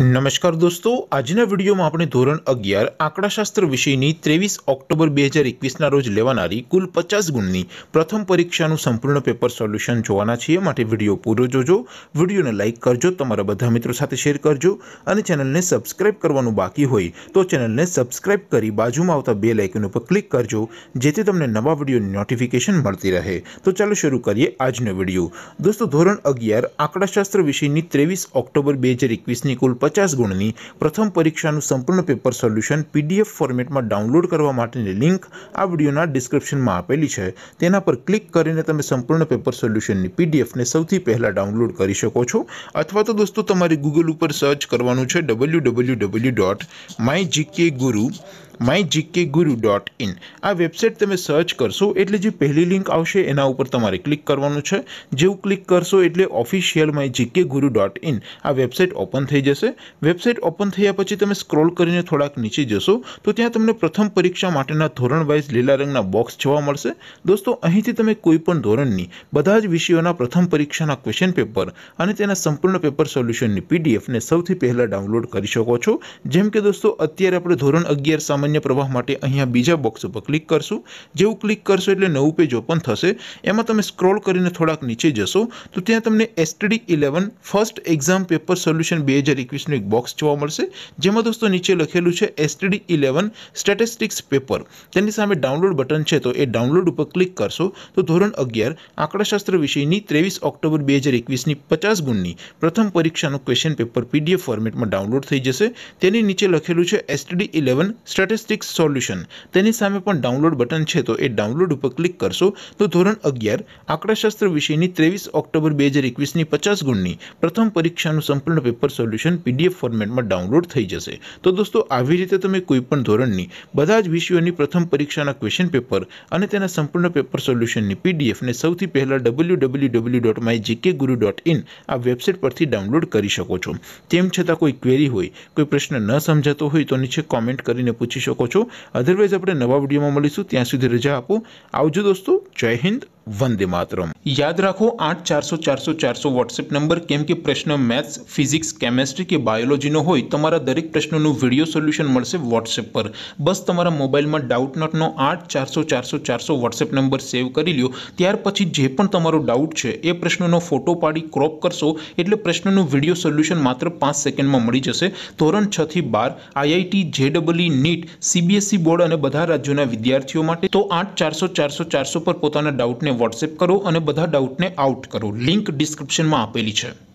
નમસ્કાર દોસ્તો આજના વિડીયોમાં આપણે ધોરણ અગિયાર આંકડાશાસ્ત્ર વિષયની ત્રેવીસ ઓક્ટોબર બે હજાર એકવીસના રોજ લેવાનારી કુલ પચાસ ગુણની પ્રથમ પરીક્ષાનું સંપૂર્ણ પેપર સોલ્યુશન જોવાના છીએ માટે વિડીયો પૂરો જોજો વિડીયોને લાઇક કરજો તમારા બધા મિત્રો સાથે શેર કરજો અને ચેનલને સબસ્ક્રાઇબ કરવાનું બાકી હોય તો ચેનલને સબસ્ક્રાઇબ કરી બાજુમાં આવતા બે લાઇકન ઉપર ક્લિક કરજો જેથી તમને નવા વિડીયોની નોટિફિકેશન મળતી રહે તો ચાલો શરૂ કરીએ આજનો વિડીયો દોસ્તો ધોરણ અગિયાર આંકડાશાસ્ત્ર વિષયની ત્રેવીસ ઓક્ટોબર બે હજાર એકવીસની કુલ પચાસ ગુણની પ્રથમ પરીક્ષાનું સંપૂર્ણ પેપર સોલ્યુશન પીડીએફ ફોર્મેટમાં ડાઉનલોડ કરવા માટેની લિંક આ વિડીયોના ડિસ્ક્રિપ્શનમાં આપેલી છે. તેના પર ક્લિક કરીને તમે સંપૂર્ણ પેપર સોલ્યુશનની પીડીએફને સૌથી પહેલાં ડાઉનલોડ કરી શકો છો. અથવા તો દોસ્તો, તમારે ગૂગલ ઉપર સર્ચ કરવાનું છે W W W dot my GK guru my GK guru dot in આ વેબસાઇટ તમે સર્ચ કરશો એટલે જે પહેલી લિંક આવશે એના ઉપર તમારે ક્લિક કરવાનું છે જેવું ક્લિક કરશો એટલે official my GK guru dot in આ વેબસાઇટ ઓપન થઈ જશે વેબસાઇટ ઓપન થયા પછી તમે સ્ક્રોલ કરીને થોડાક નીચે જશો તો ત્યાં તમને પ્રથમ પરીક્ષા માટેના ધોરણ વાઇઝ લીલા રંગના બોક્સ જોવા મળશે દોસ્તો અહીંથી તમે કોઈ પણ ધોરણની બધા જ વિષયોના પ્રથમ પરીક્ષાના ક્વેશ્ચન પેપર અને તેના સંપૂર્ણ પેપર સોલ્યુશનની પીડીએફને સૌથી પહેલાં ડાઉનલોડ કરી શકો છો જેમ કે દોસ્તો અત્યારે આપણે ધોરણ અગિયાર સામાન્ય સામાન્ય પ્રવાહ માટે અહીંયા બીજા બોક્સ ઉપર ક્લિક કરશું જેવું ક્લિક કરશો એટલે નવું પેજ ઓપન થશે એમાં તમે સ્ક્રોલ કરીને થોડાક નીચે જશો તો ત્યાં તમને STD eleven first exam paper solution બે હજાર એકવીસનું એક બોક્સ જોવા મળશે જેમાં દોસ્તો નીચે લખેલું છે એસટીડી ઇલેવન સ્ટેટિસ્ટિક્સ પેપર તેની સામે ડાઉનલોડ બટન છે તો એ ડાઉનલોડ ઉપર ક્લિક કરશો તો ધોરણ અગિયાર આંકડાશાસ્ત્ર વિષયની ત્રેવીસ ઓક્ટોબર બે હજાર એકવીસની પચાસ ગુણની પ્રથમ પરીક્ષાનું ક્વેશ્ચન પેપર પીડીએફ ફોર્મેટમાં ડાઉનલોડ થઈ જશે તેની નીચે લખેલું છે એસટીડી ઇલેવન સ્ટેટિસ સ્ટેટિસ્ટિક્સ સોલ્યુશન તેની સામે પણ ડાઉનલોડ બટન છે તો એ ડાઉનલોડ ઉપર ક્લિક કરશો તો ધોરણ અગિયાર આંકડાશાસ્ત્ર વિષયની ત્રેવીસ ઓક્ટોબર બે હજાર એકવીસની પચાસ ગુણની પ્રથમ પરીક્ષાનું સંપૂર્ણ પેપર સોલ્યુશન પીડીએફ ફોર્મેટમાં ડાઉનલોડ થઈ જશે તો દોસ્તો આવી રીતે તમે કોઈપણ ધોરણની બધા જ વિષયોની પ્રથમ પરીક્ષાના ક્વેશ્ચન પેપર અને તેના સંપૂર્ણ પેપર સોલ્યુશનની પીડીએફને સૌથી પહેલાં W W W dot my GK guru dot in આ વેબસાઇટ પરથી ડાઉનલોડ કરી શકો છો તેમ છતાં કોઈ ક્વેરી હોય કોઈ પ્રશ્ન ન સમજાતો હોય તો નીચે કોમેન્ટ કરીને પૂછી શકો છો અધરવાઇઝ આપણે નવા વિડીયોમાં મળીશું ત્યાં સુધી રજા આપો આવજો દોસ્તો જય હિન્દ વંદે માતરમ. યાદ રાખો, આઠ, ચારસો ચારસો ચારસો વોટ્સએપ નંબર, કેમ કે પ્રશ્ન મેથ્સ, ફિઝિક્સ, કેમેસ્ટ્રી કે બાયોલોજીનો હોય, તમારા દરેક પ્રશ્નોનું વીડિયો સોલ્યુશન મળશે વોટ્સએપ પર. બસ તમારા મોબાઈલમાં ડાઉટ નોટનો આઠ, ચારસો ચારસો ચારસો વોટ્સએપ નંબર સેવ કરી લ્યો. ત્યાર પછી જે પણ તમારો ડાઉટ છે, એ પ્રશ્નનો ફોટો પાડી ક્રોપ કરશો, એટલે પ્રશ્નનું વીડિયો સોલ્યુશન માત્ર પાંચ સેકન્ડમાં મળી જશે. ધોરણ છ થી બાર આઈઆઈટી જેડબલઈ નીટ સીબીએસઈ બોર્ડ અને બધા રાજ્યોના વિદ્યાર્થીઓ માટે. તો આઠ, ચારસો ચારસો ચારસો પર પોતાના ડાઉટને વોટ્સએપ કરો અને બધા ડાઉટને આઉટ કરો. લિંક ડિસ્ક્રિપ્શનમાં આપેલી છે.